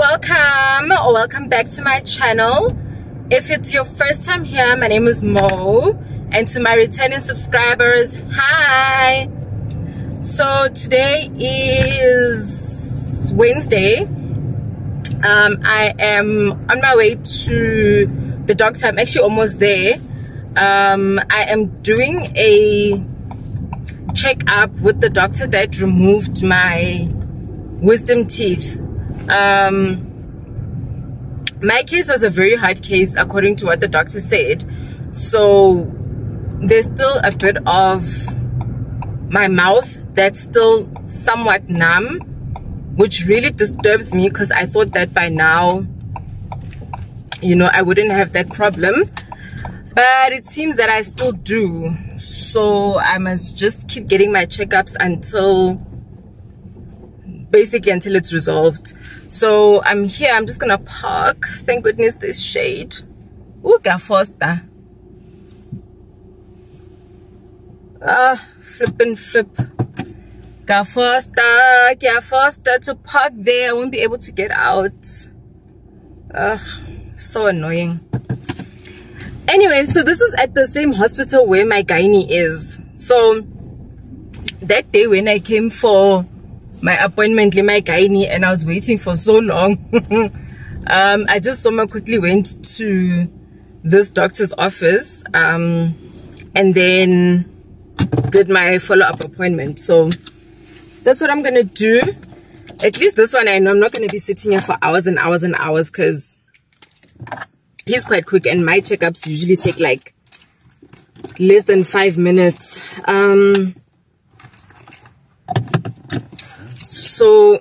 welcome or welcome back to my channel. If it's your first time here my name is mo. And to my returning subscribers hi. So today is wednesday. Um i am on my way to the doctor i'm actually almost there. Um i am doing a checkup with the doctor that removed my wisdom teeth um my case was a very hard case according to what the doctor said. So there's still a bit of my mouth that's still somewhat numb which really disturbs me because i thought that by now you know i wouldn't have that problem. But it seems that i still do. So i must just keep getting my checkups until basically until it's resolved. So i'm here i'm just gonna park. Thank goodness there's shade. Ooh, Foster. ah flip. And flip Ga Foster, get Foster to park there. I won't be able to get out. Ugh so annoying. Anyway so this is at the same hospital where my gynae is. So that day when i came for my appointment my gynae and I was waiting for so long. um, I just somehow quickly went to this doctor's office um, and then did my follow-up appointment. So that's what I'm gonna do. At least this one I know I'm not gonna be sitting here for hours and hours and hours because he's quite quick and my checkups usually take like less than five minutes. Um, so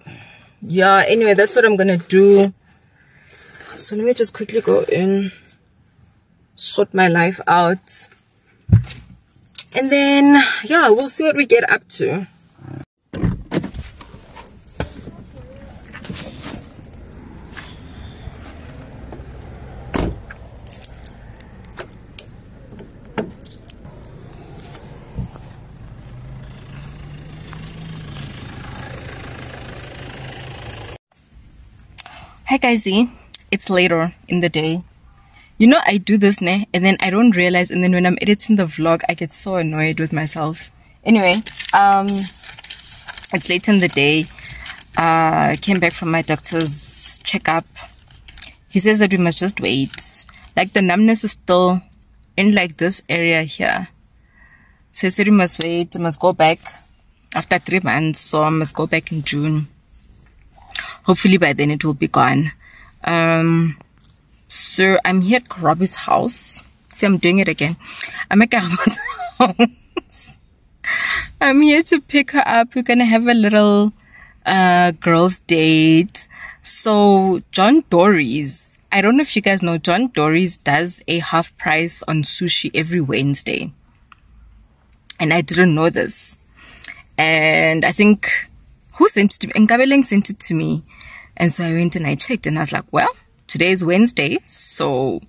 yeah anyway that's what i'm gonna do. So let me just quickly go in sort my life out. And then yeah we'll see what we get up to Hi guys, it's later in the day. You know, I do this ne, and then I don't realize, and then when I'm editing the vlog, I get so annoyed with myself. Anyway, um, it's late in the day. Uh, I came back from my doctor's checkup. He says that we must just wait. Like the numbness is still in like this area here. So he said we must wait, must go back after three months, so I must go back in June hopefully by then it will be gone. Um so i'm here at Robbie's house. See i'm doing it again. I'm at Robbie's house. I'm here to pick her up. We're gonna have a little uh girls date. So john dory's i don't know if you guys know john dory's does a half price on sushi every wednesday. And i didn't know this. And i think who sent it to me? Nkabeleng sent it to me. And so I went and I checked and I was like, well, today is Wednesday, so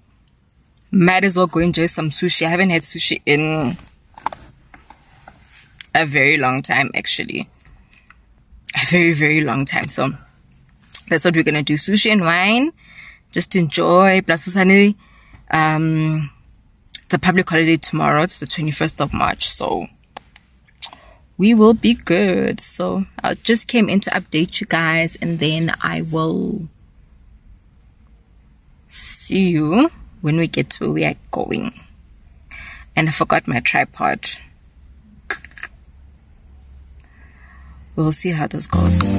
might as well go enjoy some sushi. I haven't had sushi in a very long time, actually. A very, very long time. So that's what we're going to do. Sushi and wine. Just enjoy. Plus, um, it's a public holiday tomorrow. It's the 21st of March. So we will be good. So i just came in to update you guys and then i will see you when we get to where we are going. And i forgot my tripod. We'll see how this goes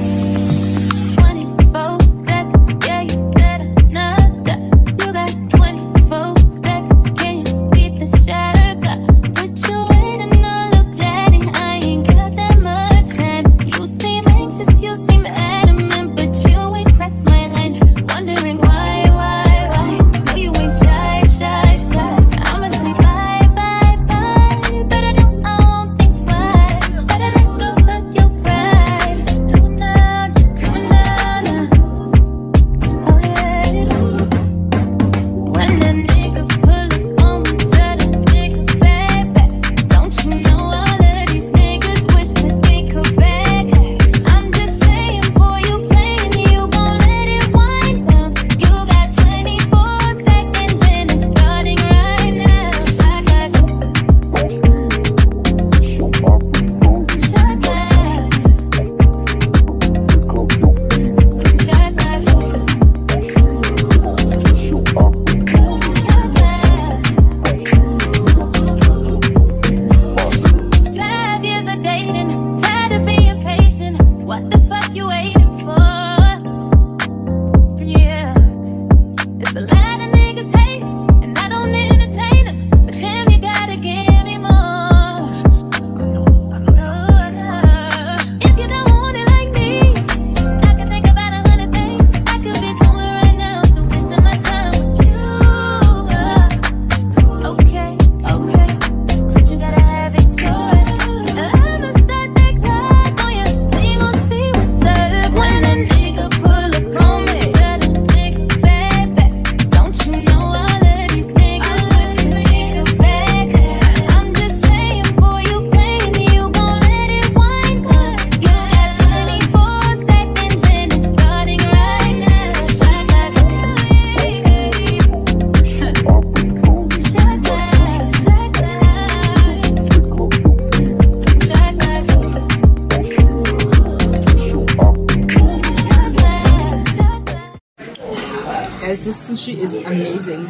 sushi is amazing.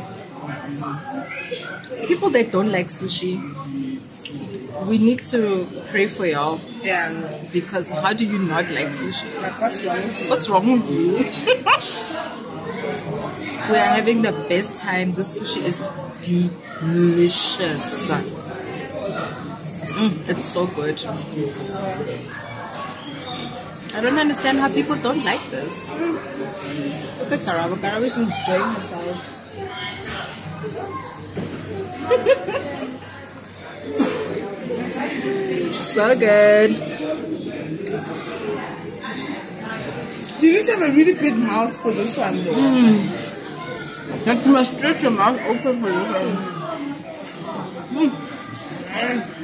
People that don't like sushi, we need to pray for y'all. Yeah. Because how do you not like sushi? Like, what's wrong with you? What's wrong with you? we are having the best time. This sushi is delicious. Mm, it's so good. I don't understand how people don't like this. Look at Karabo. Karabo is enjoying herself. so good. You to have a really big mouth for this one, though. Hmm. Like you must stretch your mouth open for this one. Twenty-four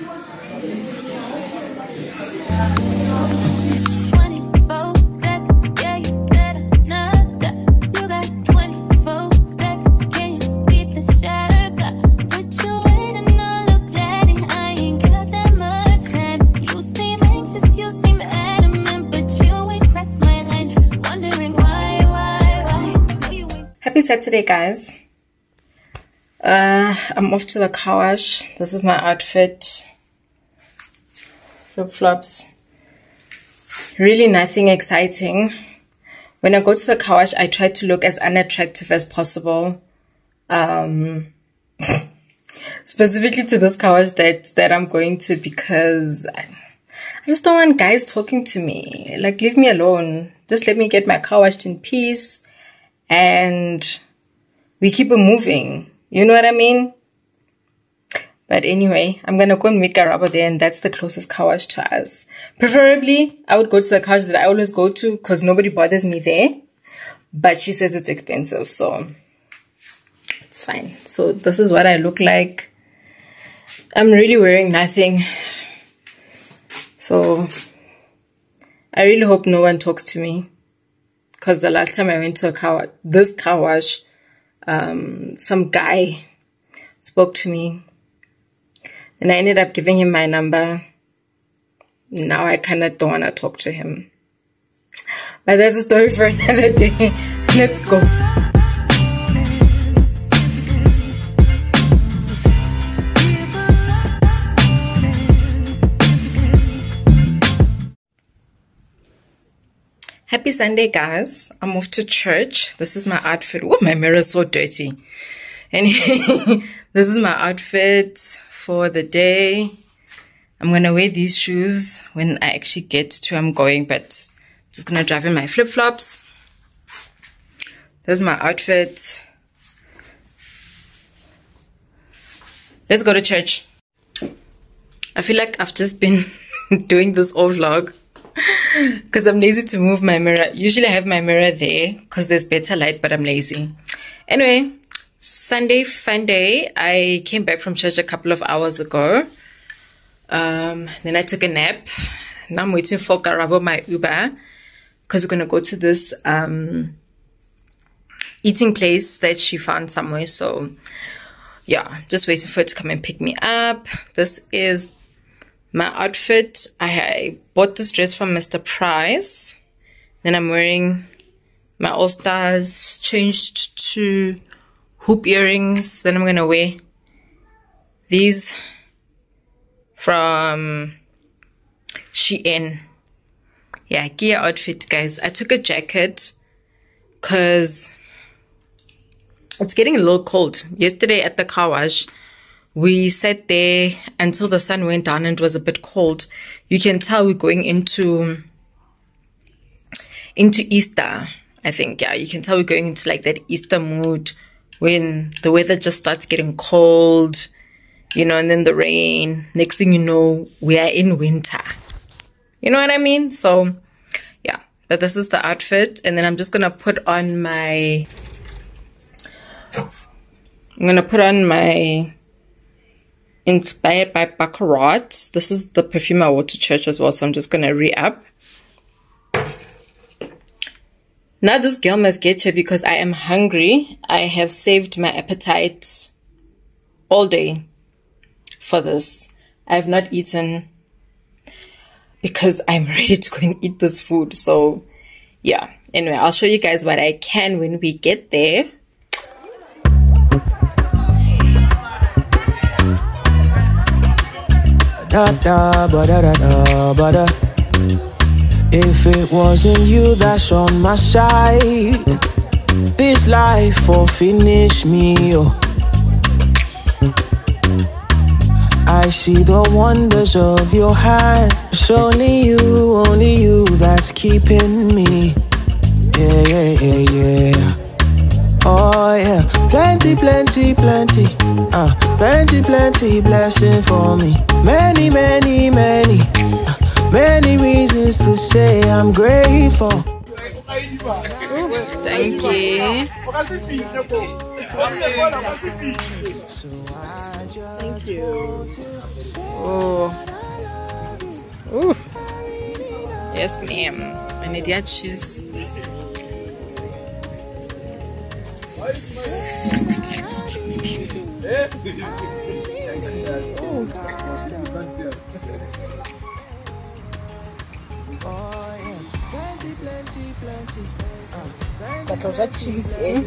Saturday, guys. Uh, I'm off to the car wash. This is my outfit. Flip flops. Really nothing exciting. When I go to the car wash, I try to look as unattractive as possible. Um, specifically to this car wash that, that I'm going to because I, I just don't want guys talking to me. Like, leave me alone. Just let me get my car washed in peace and we keep it moving. You know what I mean? But anyway, I'm gonna go and meet Karabo there, and that's the closest car wash to us. Preferably, I would go to the car that I always go to because nobody bothers me there. But she says it's expensive, so it's fine. So this is what I look like. I'm really wearing nothing. So I really hope no one talks to me because the last time I went to a car, this car wash, um, some guy spoke to me, and I ended up giving him my number. Now I kind of don't want to talk to him, but that's a story for another day. Let's go. Happy Sunday, guys. I'm off to church. This is my outfit. Oh, my mirror is so dirty. Anyway, this is my outfit for the day. I'm going to wear these shoes when I actually get to where I'm going, but I'm just going to drive in my flip-flops. This is my outfit. Let's go to church. I feel like I've just been doing this all vlog because I'm lazy to move my mirror. Usually I have my mirror there because there's better light, but I'm lazy. Anyway, Sunday fun day. I came back from church a couple of hours ago. Um, then I took a nap. Now I'm waiting for Karabo, my Uber, because we're gonna go to this um eating place that she found somewhere. So yeah, just waiting for it to come and pick me up. This is my outfit. I bought this dress from Mr. Price. Then I'm wearing my All Stars, changed to hoop earrings. Then I'm gonna wear these from Shein. Yeah, gear outfit, guys. I took a jacket because it's getting a little cold. Yesterday at the car wash, we sat there until the sun went down and it was a bit cold. You can tell we're going into into Easter. I think, yeah, you can tell we're going into like that Easter mood when the weather just starts getting cold, you know, and then the rain. Next thing you know, we are in winter. You know what I mean? So, yeah, but this is the outfit. And then I'm just going to put on my, I'm going to put on my inspired by Baccarat. This is the perfume I wore to church as well. So I'm just going to re-up. Now this girl must get because I am hungry. I have saved my appetite all day for this. I have not eaten because I'm ready to go and eat this food. So yeah, anyway, I'll show you guys what I can when we get there. Da da ba da da da ba da. If it wasn't you that's on my side, this life will finish me. Oh. I see the wonders of your hand. It's only you, only you that's keeping me. Yeah, yeah, yeah, yeah. Oh yeah, plenty, plenty, plenty, uh, plenty, plenty blessing for me. Many, many, many, uh, many reasons to say I'm grateful. Thank you. So I just Thank you. Oh. Ooh. Yes, ma'am. I need your cheese. Oh was that cheese, eh?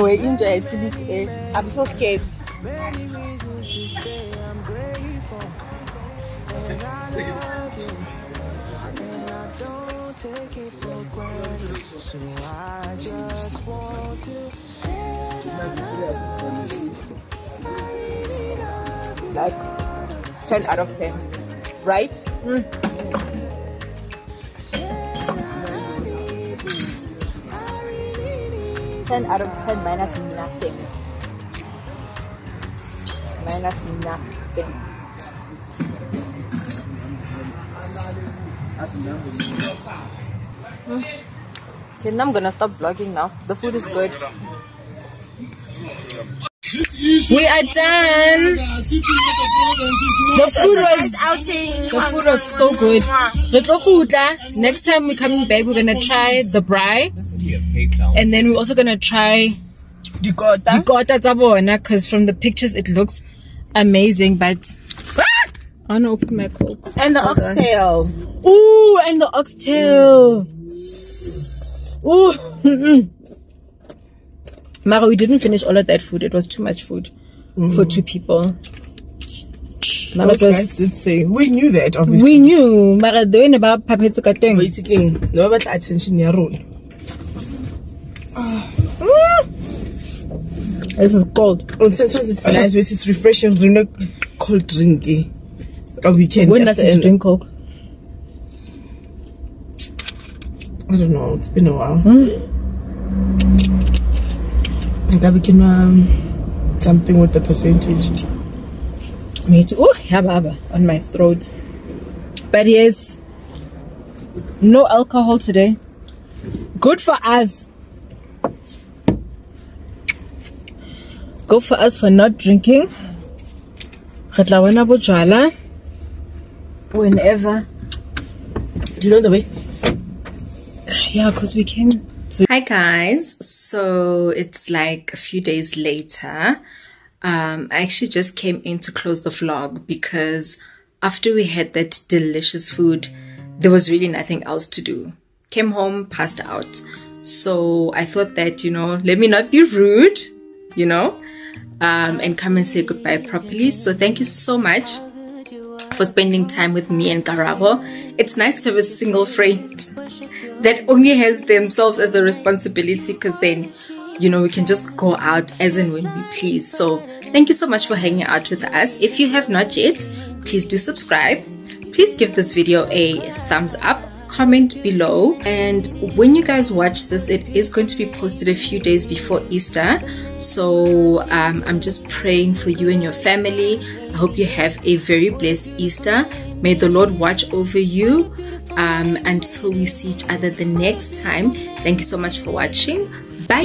we enjoy cheese, eh? I'm so scared. many reasons to say I'm grateful. Take it for granted. So I just want to say Like 10 out of 10. Right? Mm. Ten out of ten minus nothing. Minus nothing. Hmm. Okay, now I'm gonna stop vlogging now. The food is good. We are done. The food was the food was so good. Re tlo kgutla. Next time we're coming back, we're gonna try the braai, and then we're also gonna try Dikota. dikota tsa bona because from the pictures it looks amazing. But I wanna open my coke. And the oh, oxtail. Ooh, and the oxtail. Ooh. mm-mm. Mara, we didn't finish all of that food. It was too much food for mm. two people. Mara, Those guys was, did say. We knew that, obviously. we knew. Mara, way about papetse ka teng. Wait again. No batla attention ya rona. This is cold. And sometimes it's nice because it's refreshing. Cold drinking. A weekend. When after last did you an- drink coke? I don't know. It's been a while. That became um, something with the percentage. Me too. Oh, yababa on my throat. But yes, no alcohol today. Good for us. Good for us for not drinking. Re tla bona bojwala Whenever. Do you know the way? Yeah, because we came. To- Hi guys. So it's like a few days later. Um, I actually just came in to close the vlog because after we had that delicious food, there was really nothing else to do. Came home, passed out. So I thought that, you know, let me not be rude, you know, um, and come and say goodbye properly. So thank you so much for spending time with me and Karabo. It's nice to have a single friend that only has themselves as a responsibility because then, you know, we can just go out as and when we please. So thank you so much for hanging out with us. If you have not yet, please do subscribe. Please give this video a thumbs up comment below and when you guys watch this it is going to be posted a few days before easter so um, i'm just praying for you and your family hope you have a very blessed Easter. May the Lord watch over you um, until we see each other the next time. Thank you so much for watching. Bye.